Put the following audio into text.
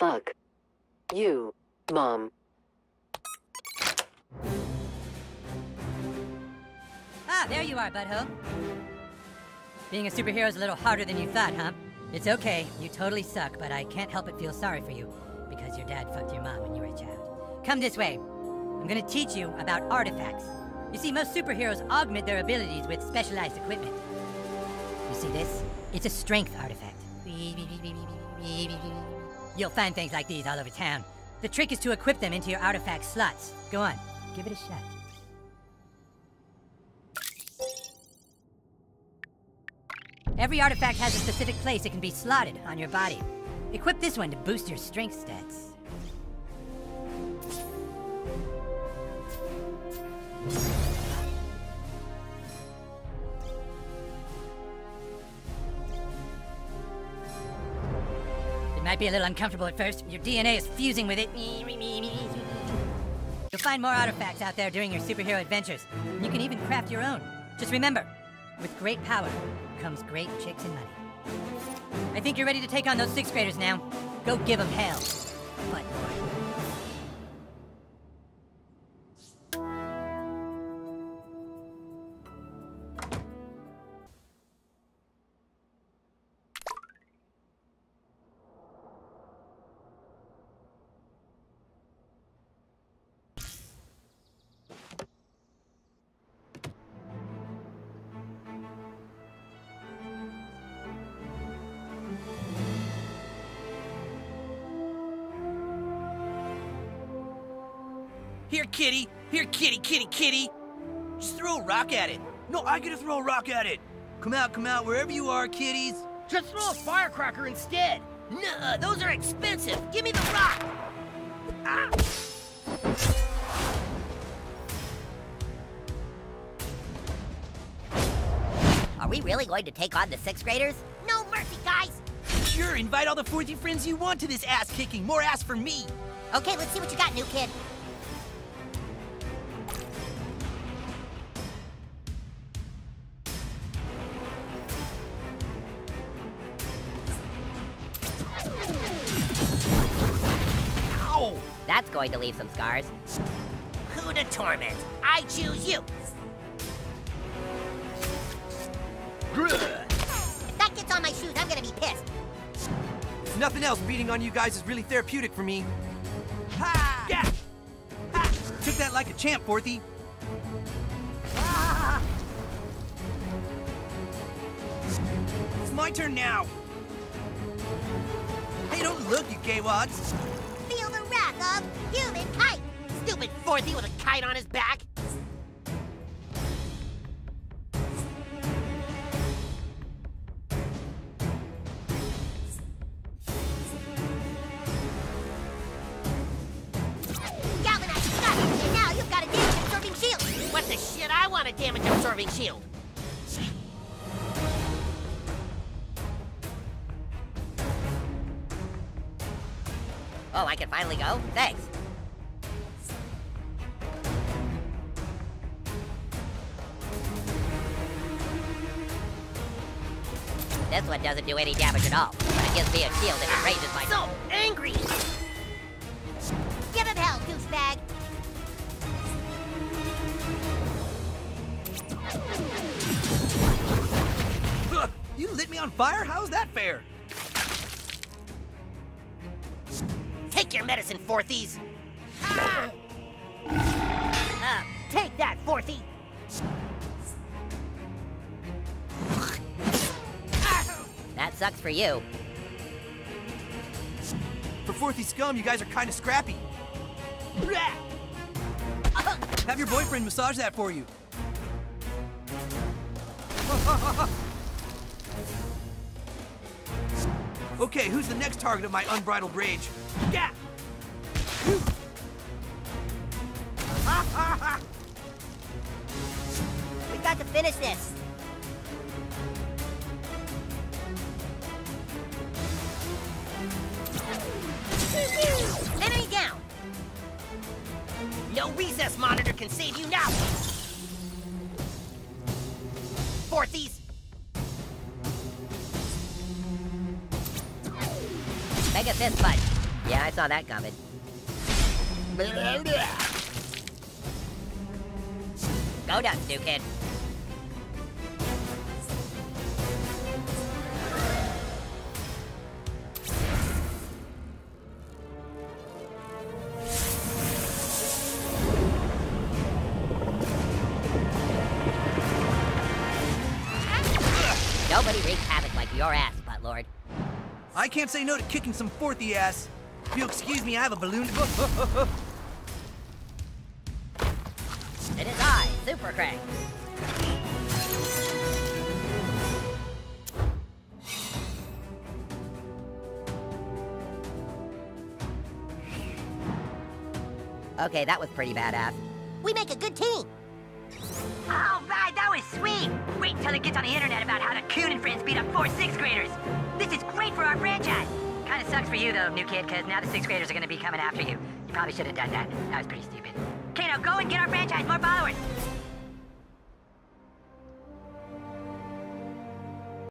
Fuck. You, Mom. Ah, there you are, butthole. Being a superhero is a little harder than you thought, huh? It's okay, you totally suck, but I can't help but feel sorry for you because your dad fucked your mom when you were a child. Come this way. I'm gonna teach you about artifacts. You see, most superheroes augment their abilities with specialized equipment. You see this? It's a strength artifact. You'll find things like these all over town. The trick is to equip them into your artifact slots. Go on, give it a shot. Every artifact has a specific place it can be slotted on your body. Equip this one to boost your strength stats. Be a little uncomfortable at first. Your DNA is fusing with it. You'll find more artifacts out there during your superhero adventures. You can even craft your own. Just remember, with great power comes great chicks and money. I think you're ready to take on those sixth graders now. Go give them hell. But Here, kitty. Here, kitty, kitty, kitty. Just throw a rock at it. No, I gotta throw a rock at it. Come out, come out, wherever you are, kitties. Just throw a firecracker instead. Nuh, those are expensive. Give me the rock. Ah. Are we really going to take on the sixth graders? No mercy, guys. Sure, invite all the fourthy friends you want to this ass kicking. More ass for me. Okay, let's see what you got, new kid. That's going to leave some scars. Who to torment? I choose you. If that gets on my shoes, I'm gonna be pissed. If nothing else, beating on you guys is really therapeutic for me. Ha! Yeah! Ha! Took that like a champ, Fourthy. Ah. It's my turn now. Hey, don't look, you gay wads. Of human kite. Stupid fourthy with a kite on his back. Galvanize, you. And now you've got a damage-absorbing shield. What the shit? I want a damage-absorbing shield. Oh, I can finally go? Thanks. This one doesn't do any damage at all, but it gives me a shield if it raises my... So angry. Give him hell, douchebag. Ugh, you lit me on fire? How's that fair? Take your medicine, fourthies. Ah! Uh, take that, fourthie. That sucks for you. For Fourthy scum, you guys are kind of scrappy. Have your boyfriend massage that for you. okay, who's the next target of my unbridled rage? Yeah! We've got to finish this. Enemy down. No recess monitor can save you now. Fourthies. Mega fist punch. Yeah, I saw that coming. Go nuts, new kid. Nobody wreaks havoc like your ass, butt lord. I can't say no to kicking some fourthy ass. If you'll excuse me, I have a balloon to... It is I, Super Craig. Okay, that was pretty badass. We make a good team. All right, that was sweet. Wait until it gets on the internet about how the Coon and friends beat up four sixth graders. This is great for our franchise. Kinda sucks for you though, new kid, because now the sixth graders are gonna be coming after you. You probably should have done that. That was pretty stupid. Kano, go and get our franchise more followers.